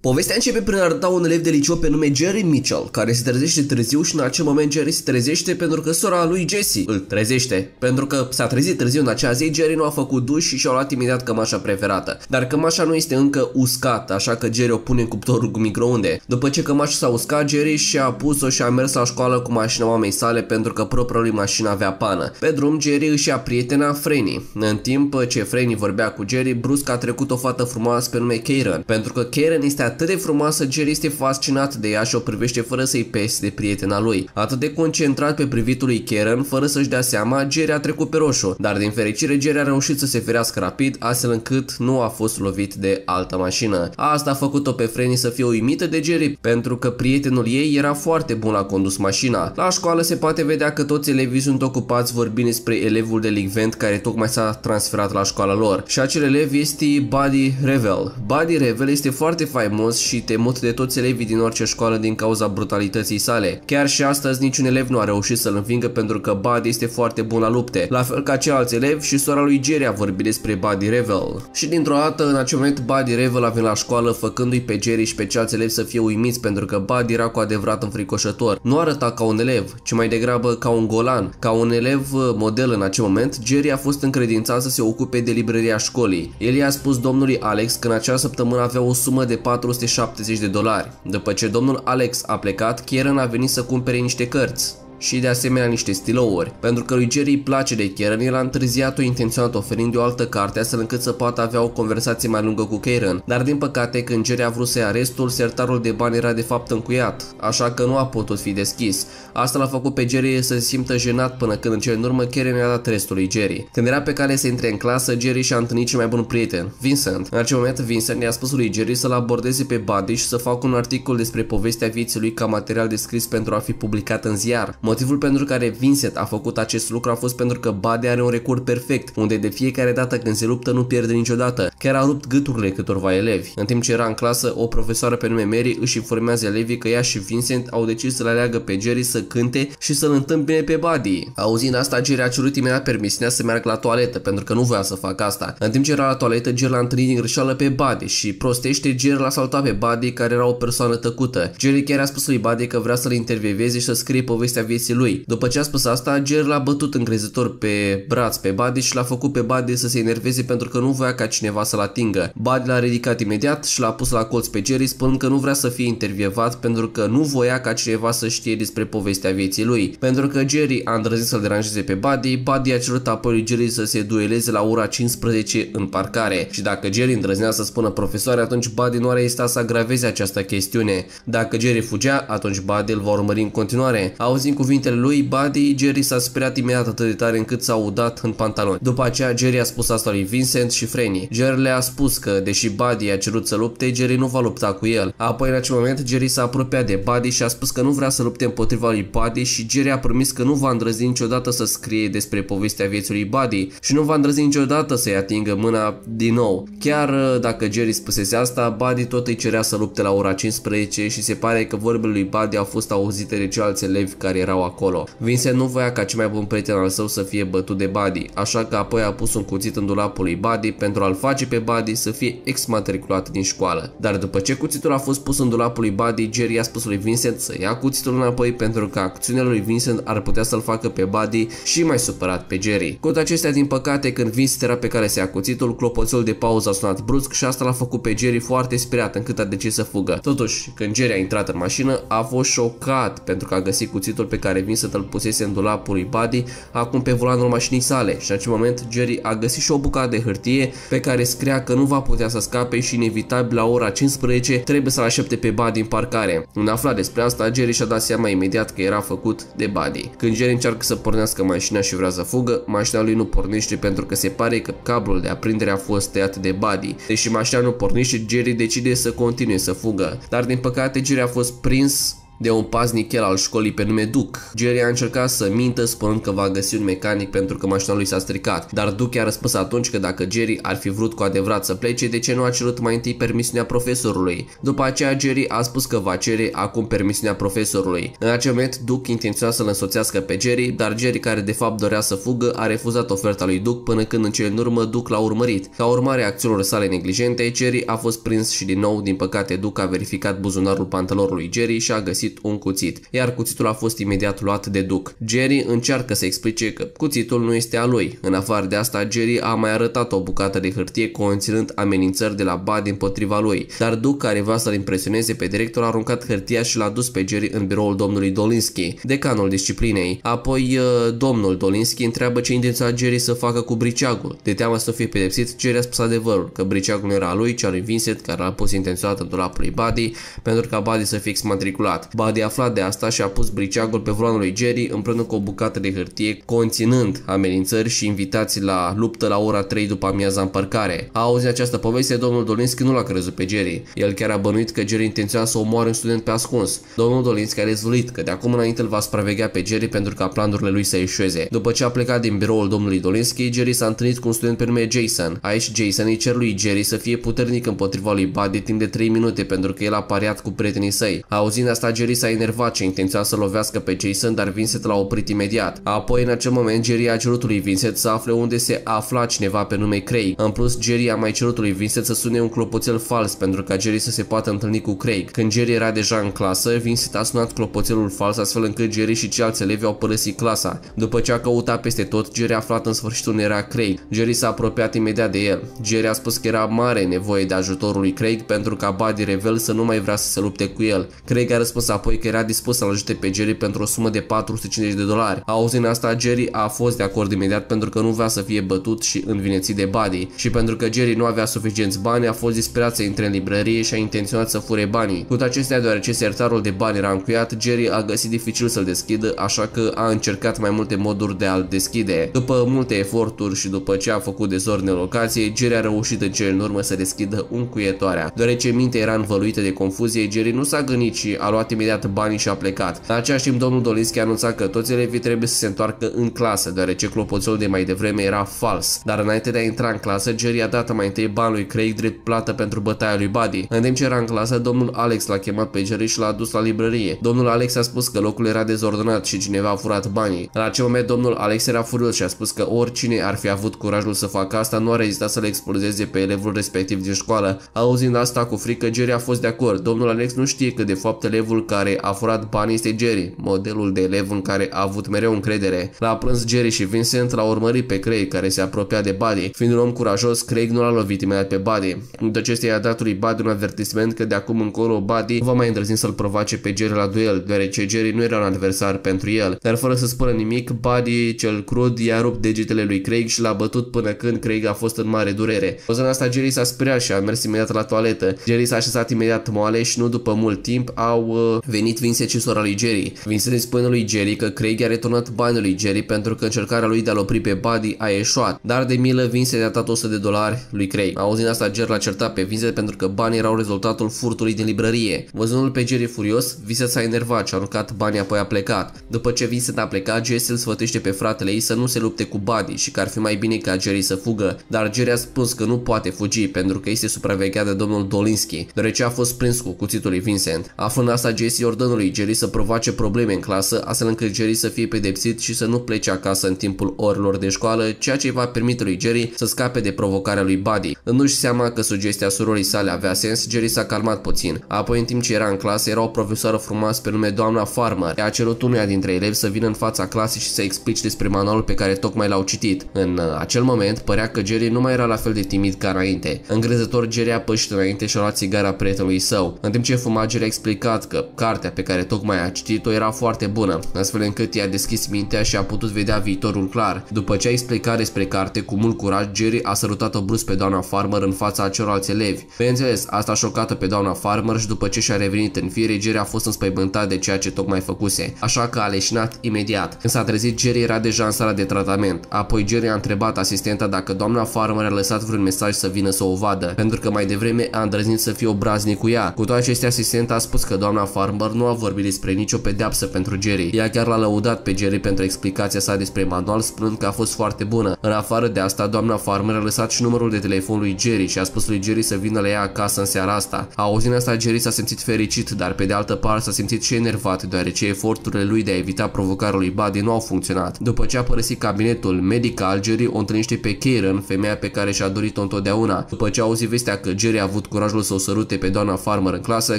Povestea începe prin a arăta un elev de liceu pe nume Jerry Mitchell, care se trezește târziu și în acel moment Jerry se trezește pentru că sora lui Jesse îl trezește. Pentru că s-a trezit târziu în acea zi, Jerry nu a făcut duș și și-a luat imediat cămașa preferată. Dar cămașa nu este încă uscată, așa că Jerry o pune în cuptorul cu microunde. După ce cămașa s-a uscat, Jerry și-a pus-o și a mers la școală cu mașina mamei sale pentru că propria lui mașină avea pană. Pe drum, Jerry își ia prietena Franny. În timp ce Franny vorbea cu Jerry, brusc a trecut o fată frumoasă pe nume Karen, pentru că Karen este atât de frumoasă Jerry este fascinat de ea și o privește fără să-i pese de prietena lui. Atât de concentrat pe privitul lui Karen, fără să-și dea seama, Jerry a trecut pe roșu, dar din fericire Jerry a reușit să se ferească rapid, astfel încât nu a fost lovit de altă mașină. Asta a făcut-o pe Frenny să fie uimită de Jerry, pentru că prietenul ei era foarte bun la condus mașina. La școală se poate vedea că toți elevii sunt ocupați vorbind despre elevul delicvent care tocmai s-a transferat la școala lor. Și acel elev este Buddy Revel. Buddy Revel este foarte faimos și temut de toți elevii din orice școală din cauza brutalității sale. Chiar și astăzi niciun elev nu a reușit să-l învingă pentru că Buddy este foarte bun la lupte. La fel ca ceilalți elevi și sora lui Jerry a vorbit despre Buddy Revel. Și dintr-o dată, în acel moment, Buddy Revel a venit la școală făcându-i pe Jerry și pe ceilalți elevi să fie uimiți pentru că Buddy era cu adevărat înfricoșător. Nu arăta ca un elev, ci mai degrabă ca un golan. Ca un elev model în acel moment, Jerry a fost încredințat să se ocupe de librăria școlii. El i-a spus domnului Alex că în acea săptămână avea o sumă de 470 de dolari. După ce domnul Alex a plecat, Kieran a venit să cumpere niște cărți și de asemenea niște stilouri. Pentru că lui Jerry îi place de Karen, el a întârziat-o intenționat oferind o altă carte astfel încât să poată avea o conversație mai lungă cu Karen. Dar din păcate când Jerry a vrut să ia restul, sertarul de bani era de fapt încuiat, așa că nu a putut fi deschis. Asta l-a făcut pe Jerry să se simtă jenat până când în cele în urmă Karen i-a dat restul lui Jerry. Când era pe cale să intre în clasă, Jerry și-a întâlnit cel mai bun prieten, Vincent. În acel moment, Vincent i-a spus lui Jerry să-l abordeze pe Buddy și să facă un articol despre povestea vieții lui ca material descris pentru a fi publicat în ziar. Motivul pentru care Vincent a făcut acest lucru a fost pentru că Buddy are un record perfect, unde de fiecare dată când se luptă nu pierde niciodată. Chiar a rupt gâturile câtorva elevi. În timp ce era în clasă, o profesoară pe nume Mary își informează elevii că ea și Vincent au decis să-l aleagă pe Jerry să cânte și să-l întâmpine pe Buddy. Auzind asta, Jerry a cerut imediat permisiunea să meargă la toaletă, pentru că nu voia să facă asta. În timp ce era la toaletă, Jerry l-a întâlnit din greșeală pe Buddy și prostește Jerry l-a salutat pe Buddy, care era o persoană tăcută. Jerry chiar a spus lui Buddy că vrea să-l intervieveze și să scrie povestea vieții lui. După ce a spus asta, Jer l-a bătut încrezător pe braț pe Buddy și l-a făcut pe Buddy să se enerveze pentru că nu voia ca cineva să-l atingă. Buddy l-a ridicat imediat și l-a pus la colț pe Jerry spunând că nu vrea să fie intervievat pentru că nu voia ca cineva să știe despre povestea vieții lui. Pentru că Jerry a îndrăzit să-l deranjeze pe Buddy, Buddy a cerut apoi lui Jerry să se dueleze la ora 15 în parcare și dacă Jerry îndrăznea să spună profesoare, atunci Buddy nu are insistat să agraveze această chestiune. Dacă Jerry fugea, atunci Buddy îl va urmări în continuare. Auzind cuvintele lui, Buddy, Jerry s-a speriat imediat atât de tare încât s-a udat în pantaloni. După aceea, Jerry a spus asta lui Vincent și Franny. Jerry le-a spus că, deși Buddy a cerut să lupte, Jerry nu va lupta cu el. Apoi, în acel moment, Jerry s-a apropiat de Buddy și a spus că nu vrea să lupte împotriva lui Buddy și Jerry a promis că nu va îndrăzni niciodată să scrie despre povestea vieții lui Buddy și nu va îndrăzni niciodată să-i atingă mâna din nou. Chiar uh, dacă Jerry spusese asta, Buddy tot îi cerea să lupte la ora 15 și se pare că vorbele lui Buddy au fost auzite de ceilalți elevi care erau acolo. Vincent nu voia ca cel mai bun prieten al său să fie bătut de Buddy, așa că apoi a pus un cuțit în dulapul lui Buddy pentru a-l face pe Buddy să fie exmatriculat din școală. Dar după ce cuțitul a fost pus în dulapul lui Buddy, Jerry a spus lui Vincent să ia cuțitul înapoi pentru că acțiunile lui Vincent ar putea să-l facă pe Buddy și mai supărat pe Jerry. Cu acestea, din păcate, când Vincent era pe care să ia cuțitul, clopoțelul de pauză a sunat brusc și asta l-a făcut pe Jerry foarte speriat încât a decis să fugă. Totuși, când Jerry a intrat în mașină, a fost șocat pentru că a găsit cuțitul pe care Vincent îl pusese în dulapul lui Buddy, acum pe volanul mașinii sale și în acel moment Jerry a găsit și o bucată de hârtie pe care scria că nu va putea să scape și inevitabil la ora 15 trebuie să-l aștepte pe Buddy în parcare. În aflat despre asta, Jerry și-a dat seama imediat că era făcut de Buddy. Când Jerry încearcă să pornească mașina și vrea să fugă, mașina lui nu pornește pentru că se pare că cablul de aprindere a fost tăiat de Buddy. Deși mașina nu pornește, Jerry decide să continue să fugă. Dar din păcate Jerry a fost prins de un paznic el al școlii pe nume Duke. Jerry a încercat să mintă spunând că va găsi un mecanic pentru că mașina lui s-a stricat, dar Duke a răspuns atunci că dacă Jerry ar fi vrut cu adevărat să plece, de ce nu a cerut mai întâi permisiunea profesorului? După aceea Jerry a spus că va cere acum permisiunea profesorului. În acel moment Duke intenționa să-l însoțească pe Jerry, dar Jerry care de fapt dorea să fugă a refuzat oferta lui Duke până când în cele în urmă Duke l-a urmărit. Ca urmare a acțiunilor sale neglijente, Jerry a fost prins și din nou, din păcate Duke a verificat buzunarul pantalonului Jerry și a găsit un cuțit, iar cuțitul a fost imediat luat de Duke. Jerry încearcă să explice că cuțitul nu este a lui. În afară de asta, Jerry a mai arătat o bucată de hârtie conținând amenințări de la Buddy împotriva lui, dar Duke, care vrea să-l impresioneze pe director, a aruncat hârtia și l-a dus pe Jerry în biroul domnului Dolinski, decanul disciplinei. Apoi, uh, domnul Dolinski întreabă ce intenționa Jerry să facă cu briceagul. De teamă să fie pedepsit, Jerry a spus adevărul, că briceagul nu era a lui, ci al lui Vincent, care l-a pus intenționat în dulapul lui Buddy, pentru ca Buddy să fie exmatriculat. Buddy a aflat de asta și a pus briceagul pe volanul lui Jerry împreună cu o bucată de hârtie conținând amenințări și invitații la luptă la ora 3 după amiaza în parcare. A auzit această poveste, domnul Dolinski nu l-a crezut pe Jerry. El chiar a bănuit că Jerry intenționa să omoare un student pe ascuns. Domnul Dolinski a rezoluit că de acum înainte îl va supraveghea pe Jerry pentru ca planurile lui să ieșueze. După ce a plecat din biroul domnului Dolinski, Jerry s-a întâlnit cu un student pe nume Jason. Aici Jason îi cer lui Jerry să fie puternic împotriva lui Buddy timp de 3 minute pentru că el a pariat cu prietenii săi. Auzind asta, Jerry s-a enervat și intenționa să lovească pe Jason, dar Vincent l-a oprit imediat. Apoi, în acel moment, Jerry a cerut lui Vincent să afle unde se afla cineva pe nume Craig. În plus, Jerry a mai cerut lui Vincent să sune un clopoțel fals pentru ca Jerry să se poată întâlni cu Craig. Când Jerry era deja în clasă, Vincent a sunat clopoțelul fals astfel încât Jerry și ceilalți elevi au părăsit clasa. După ce a căutat peste tot, Jerry a aflat în sfârșit unde era Craig. Jerry s-a apropiat imediat de el. Jerry a spus că era mare nevoie de ajutorul lui Craig pentru ca Buddy Revel să nu mai vrea să se lupte cu el. Craig a răspuns apoi că era dispus să-l ajute pe Jerry pentru o sumă de 450 de dolari. Auzind asta, Jerry a fost de acord imediat pentru că nu vrea să fie bătut și învinețit de Buddy. Și pentru că Jerry nu avea suficienți bani, a fost disperat să intre în librărie și a intenționat să fure banii. Cu toate acestea, deoarece sertarul de bani era încuiat, Jerry a găsit dificil să-l deschidă, așa că a încercat mai multe moduri de a-l deschide. După multe eforturi și după ce a făcut dezordine în locație, Jerry a reușit în cele în urmă să deschidă încuietoarea. Deoarece mintea era învăluită de confuzie, Jerry nu s-a gândit și a luat imediat banii și a plecat. În același timp, domnul Dolinski a anunțat că toți elevii trebuie să se întoarcă în clasă, deoarece clopoțelul de mai devreme era fals. Dar înainte de a intra în clasă, Jerry a dat mai întâi bani lui Craig drept plată pentru bătaia lui Buddy. În timp ce era în clasă, domnul Alex l-a chemat pe Jerry și l-a dus la librărie. Domnul Alex a spus că locul era dezordonat și cineva a furat banii. La acel moment, domnul Alex era furios și a spus că oricine ar fi avut curajul să facă asta nu a rezistat să le expulzeze pe elevul respectiv din școală. Auzind asta cu frică, Jerry a fost de acord. Domnul Alex nu știe că de fapt elevul care a furat banii este Jerry, modelul de elev în care a avut mereu încredere. La prânz, Jerry și Vincent l-au urmărit pe Craig, care se apropia de Buddy. Fiind un om curajos, Craig nu l-a lovit imediat pe Buddy. După ce i-a dat lui Buddy un avertisment că de acum încolo Buddy nu va mai îndrăzni să-l provoace pe Jerry la duel, deoarece Jerry nu era un adversar pentru el. Dar fără să spună nimic, Buddy cel crud i-a rupt degetele lui Craig și l-a bătut până când Craig a fost în mare durere. O asta Jerry s-a speriat și a mers imediat la toaletă. Jerry s-a așezat imediat moale și nu după mult timp au uh, venit Vincent și sora lui Jerry. Vincent îi spune lui Jerry că Craig a returnat banii lui Jerry pentru că încercarea lui de a-l opri pe Buddy a eșuat. Dar de milă Vincent i-a dat 100 de dolari lui Craig. Auzind asta, Jerry l-a certat pe Vincent pentru că banii erau rezultatul furtului din librărie. Văzându-l pe Jerry furios, Vincent s-a enervat și a aruncat banii apoi a plecat. După ce Vincent a plecat, Jesse îl sfătuiește pe fratele ei să nu se lupte cu Buddy și că ar fi mai bine ca Jerry să fugă, dar Jerry a spus că nu poate fugi pentru că este supravegheat de domnul Dolinski, deoarece a fost prins cu cuțitul lui Vincent. Aflând asta, Jesse ordonă lui Jerry să provoace probleme în clasă, astfel încât Jerry să fie pedepsit și să nu plece acasă în timpul orelor de școală, ceea ce va permite lui Jerry să scape de provocarea lui Buddy. Dându-și seama că sugestia surorii sale avea sens, Jerry s-a calmat puțin. Apoi, în timp ce era în clasă, era o profesoară frumoasă pe nume doamna Farmer. Ea a cerut unuia dintre elevi să vină în fața clasei și să explice despre manualul pe care tocmai l-au citit. În uh, acel moment, părea că Jerry nu mai era la fel de timid ca înainte. Îngrezător, Jerry a pășit înainte și a luat țigara prietenului său. În timp ce fuma, Jerry a explicat că cartea pe care tocmai a citit-o era foarte bună, astfel încât i-a deschis mintea și a putut vedea viitorul clar. După ce a explicat despre carte cu mult curaj, Jerry a sărutat-o brusc pe doamna Farmer în fața celorlalți elevi. Bineînțeles, asta a șocat pe doamna Farmer și după ce și-a revenit în fire, Jerry a fost înspăimântat de ceea ce tocmai făcuse, așa că a leșinat imediat. Când s-a trezit, Jerry era deja în sala de tratament. Apoi Jerry a întrebat asistenta dacă doamna Farmer a lăsat vreun mesaj să vină să o vadă, pentru că mai devreme a îndrăznit să fie obraznic cu ea. Cu toate acestea, asistenta a spus că doamna Farmer Farmer nu a vorbit despre nicio pedeapsă pentru Jerry. Ea chiar l-a lăudat pe Jerry pentru explicația sa despre manual, spunând că a fost foarte bună. În afară de asta, doamna Farmer a lăsat și numărul de telefon lui Jerry și a spus lui Jerry să vină la ea acasă în seara asta. Auzind asta, Jerry s-a simțit fericit, dar pe de altă parte s-a simțit și enervat, deoarece eforturile lui de a evita provocarea lui Buddy nu au funcționat. După ce a părăsit cabinetul medical, Jerry o întâlnește pe Karen, femeia pe care și-a dorit-o întotdeauna. După ce a auzit vestea că Jerry a avut curajul să o sărute pe doamna Farmer în clasă,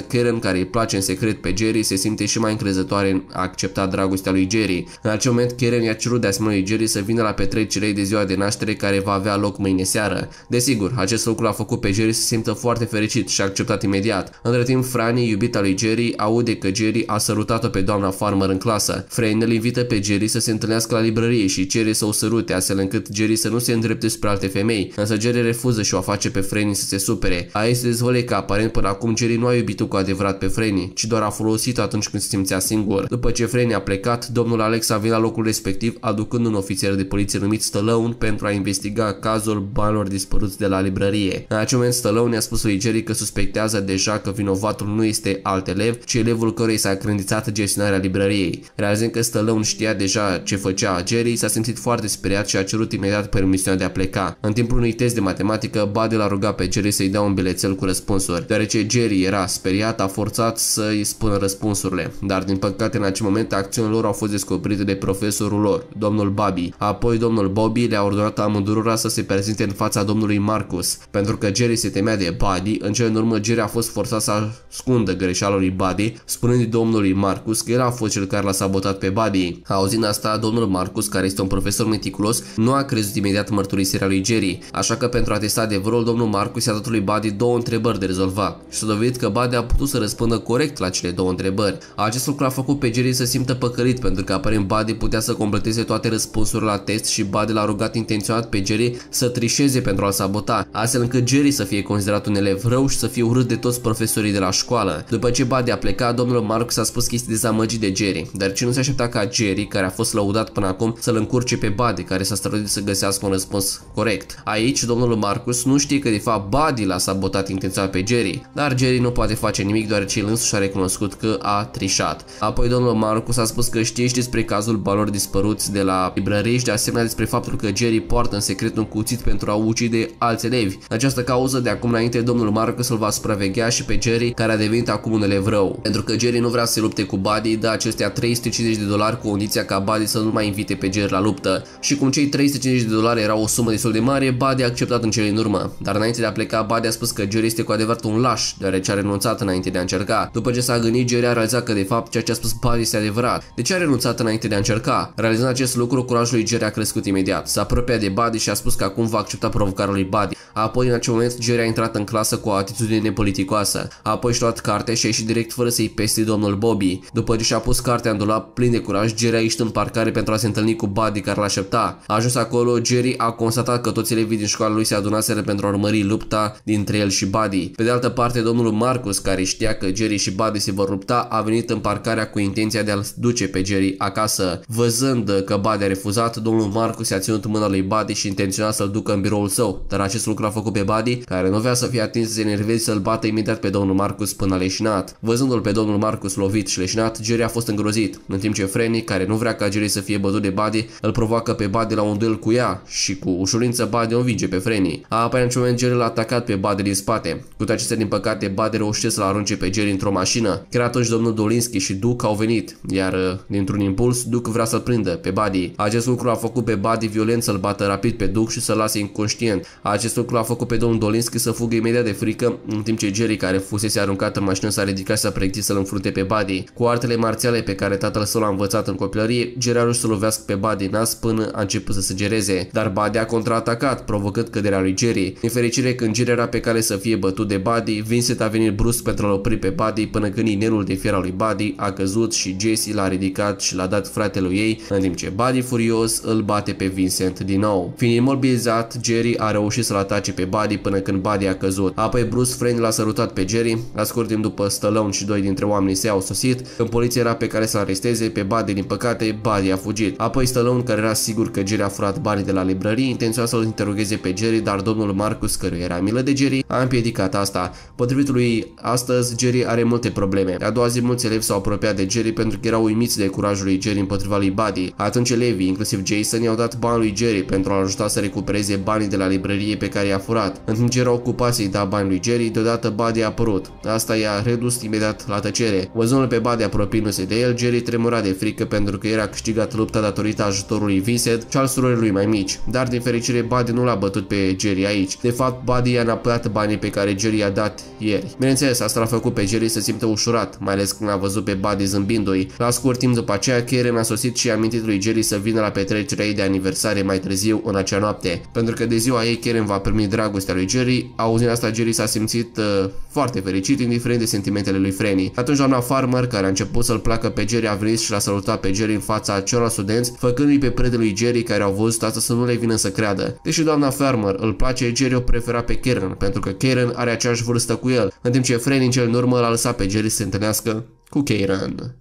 Karen, care îi place în secret pe Jerry, se simte și mai încrezătoare în a accepta dragostea lui Jerry. În acel moment, Karen i-a cerut de asemenea lui Jerry să vină la petrecerea de ziua de naștere care va avea loc mâine seară. Desigur, acest lucru a făcut pe Jerry să se simtă foarte fericit și a acceptat imediat. Între timp, Franny, iubita lui Jerry, aude că Jerry a sărutat-o pe doamna Farmer în clasă. Franny îl invită pe Jerry să se întâlnească la librărie și cere să o sărute, astfel încât Jerry să nu se îndrepte spre alte femei, însă Jerry refuză și o face pe Franny să se supere. Aici se dezvăluie că aparent până acum Jerry nu a iubit cu adevărat pe Franny, ci doar a folosit atunci când se simțea singur. După ce Franny a plecat, domnul Alex a venit la locul respectiv aducând un ofițer de poliție numit Stallone pentru a investiga cazul banilor dispăruți de la librărie. În acel moment Stallone a spus lui Jerry că suspectează deja că vinovatul nu este alt elev, ci elevul căruia s-a credințat gestionarea librăriei. Realizând că Stallone știa deja ce făcea Jerry, s-a simțit foarte speriat și a cerut imediat permisiunea de a pleca. În timpul unui test de matematică, Buddy l-a rugat pe Jerry să-i dea un bilețel cu răspunsuri. Deoarece Jerry era speriat, a forțat să-i spună răspunsurile. Dar din păcate în acel moment acțiunile lor au fost descoperite de profesorul lor, domnul Bobby. Apoi domnul Bobby le-a ordonat amândurora să se prezinte în fața domnului Marcus. Pentru că Jerry se temea de Buddy, în cele din urmă Jerry a fost forțat să ascundă greșeala lui Buddy, spunând domnului Marcus că el a fost cel care l-a sabotat pe Buddy. Auzind asta, domnul Marcus, care este un profesor meticulos, nu a crezut imediat mărturisirea lui Jerry, așa că pentru a testa adevărul, domnul Marcus i-a dat lui Buddy două întrebări de rezolvat și s-a dovedit că Buddy a putut să răspundă corect la cele două întrebări. Acest lucru a făcut pe Jerry să simtă păcălit pentru că aparent Buddy putea să completeze toate răspunsurile la test și Buddy l-a rugat intenționat pe Jerry să trișeze pentru a-l sabota, astfel încât Jerry să fie considerat un elev rău și să fie urât de toți profesorii de la școală. După ce Buddy a plecat, domnul Marcus a spus că este dezamăgit de Jerry, dar ce nu se aștepta ca Jerry, care a fost lăudat până acum, să-l încurce pe Buddy, care s-a străduit să găsească un răspuns corect. Aici, domnul Marcus nu știe că de fapt Buddy l-a sabotat intenționat pe Jerry, dar Jerry nu poate face nimic deoarece el însuși a recunoscut că a trișat. Apoi domnul Marcus a spus că știe și despre cazul balor dispăruți de la librărie și de asemenea despre faptul că Jerry poartă în secret un cuțit pentru a ucide alți elevi. În această cauză, de acum înainte, domnul Marcus îl va supraveghea și pe Jerry, care a devenit acum un elev rău. Pentru că Jerry nu vrea să se lupte cu Buddy, dă acestea 350 de dolari cu condiția ca Buddy să nu mai invite pe Jerry la luptă. Și cum cei 350 de dolari erau o sumă destul de mare, Buddy a acceptat în cele din urmă. Dar înainte de a pleca, Buddy a spus că Jerry este cu adevărat un laș, deoarece a renunțat înainte de a încerca. După ce s-a gândit, Jerry a realizat că de fapt ceea ce a spus Buddy este adevărat. De ce a renunțat înainte de a încerca? Realizând acest lucru, curajul lui Jerry a crescut imediat. S-a apropiat de Buddy și a spus că acum va accepta provocarea lui Buddy. Apoi, în acel moment, Jerry a intrat în clasă cu o atitudine nepoliticoasă. Apoi și-a luat cartea și a ieșit direct fără să-i peste domnul Bobby. După ce și-a pus cartea în dulap plin de curaj, Jerry a ieșit în parcare pentru a se întâlni cu Buddy care l-aștepta. A ajuns acolo, Jerry a constatat că toți elevii din școala lui se adunaseră pentru a urmări lupta dintre el și Buddy. Pe de altă parte, domnul Marcus, care știa că Jerry și Buddy se vor lupta, a venit în parcarea cu intenția de a-l duce pe Jerry acasă. Văzând că Buddy a refuzat, domnul Marcus i-a ținut mâna lui Buddy și intenționa să-l ducă în biroul său, dar acest lucru a făcut pe Buddy, care nu avea să fie atins să se enerveze să-l bată imediat pe domnul Marcus până a leșinat. Văzându-l pe domnul Marcus lovit și leșinat, Jerry a fost îngrozit, în timp ce Frenny, care nu vrea ca Jerry să fie bătut de Buddy, îl provoacă pe Buddy la un duel cu ea și cu ușurință Buddy o învinge pe Frenny. Apoi în acel moment Jerry l-a atacat pe Buddy din spate. Cu toate acestea, din păcate, Buddy reușește să-l arunce pe Jerry într-o mașină. Chiar atunci domnul Dolinski și Duke au venit, iar uh, dintr-un impuls, Duke vrea să-l prindă pe Buddy. Acest lucru a făcut pe Buddy violent să-l bată rapid pe Duke și să-l lase inconștient. Acest lucru a făcut pe domnul Dolinski să fugă imediat de frică, în timp ce Jerry, care fusese aruncat în mașină, s-a ridicat și s-a pregătit să-l înfrunte pe Buddy. Cu artele marțiale pe care tatăl său l-a învățat în copilărie, Jerry a reușit să lovească pe Buddy nas până a început să săgereze, dar Buddy a contraatacat, provocând căderea lui Jerry. În fericire, când Jerry era pe care să fie bătut de Buddy, Vincent a venit brusc pentru a-l opri pe Buddy până când inelul de fier al lui Buddy a căzut și Jesse l-a ridicat și l-a dat fratelui ei, în timp ce Buddy furios îl bate pe Vincent din nou. Fiind imobilizat, Jerry a reușit să-l atace pe Buddy până când Buddy a căzut. Apoi Bruce Friend l-a sărutat pe Jerry, la scurt timp după Stallone și doi dintre oamenii săi au sosit, când poliția era pe care să aresteze pe Buddy, din păcate, Buddy a fugit. Apoi Stallone, care era sigur că Jerry a furat banii de la librărie, intenționa să-l interogheze pe Jerry, dar domnul Marcus, căruia era milă de Jerry, a împiedicat asta. Potrivit lui astăzi, Jerry are multe probleme probleme. A doua zi mulți elevi s-au apropiat de Jerry pentru că erau uimiți de curajul lui Jerry împotriva lui Buddy. Atunci elevii, inclusiv Jason, i-au dat bani lui Jerry pentru a ajuta să recupereze banii de la librărie pe care i-a furat. În timp ce erau ocupați să-i da bani lui Jerry, deodată Buddy a apărut. Asta i-a redus imediat la tăcere. Văzându-l pe Buddy apropiindu-se de el, Jerry tremura de frică pentru că era câștigat lupta datorită ajutorului Vincent și al surorii lui mai mici. Dar din fericire Buddy nu l-a bătut pe Jerry aici. De fapt, Buddy i-a înapoiat banii pe care Jerry i-a dat ieri. Bineînțeles, asta l-a făcut pe Jerry să simtă ușurat, mai ales când a văzut pe Buddy zâmbindu-i. La scurt timp după aceea, Karen a sosit și a amintit lui Jerry să vină la petrecerea ei de aniversare mai târziu în acea noapte. Pentru că de ziua ei Karen va primi dragostea lui Jerry, auzind asta Jerry s-a simțit uh, foarte fericit, indiferent de sentimentele lui Frenny. Atunci doamna Farmer, care a început să-l placă pe Jerry, a venit și l-a salutat pe Jerry în fața celor studenți, făcându-i pe predele lui Jerry care au văzut asta să nu le vină să creadă. Deși doamna Farmer îl place, Jerry o prefera pe Karen, pentru că Karen are aceeași vârstă cu el, în timp ce Frenny în cel în urmă l-a lăsat pe Jerry să se întâlnească cu Karen.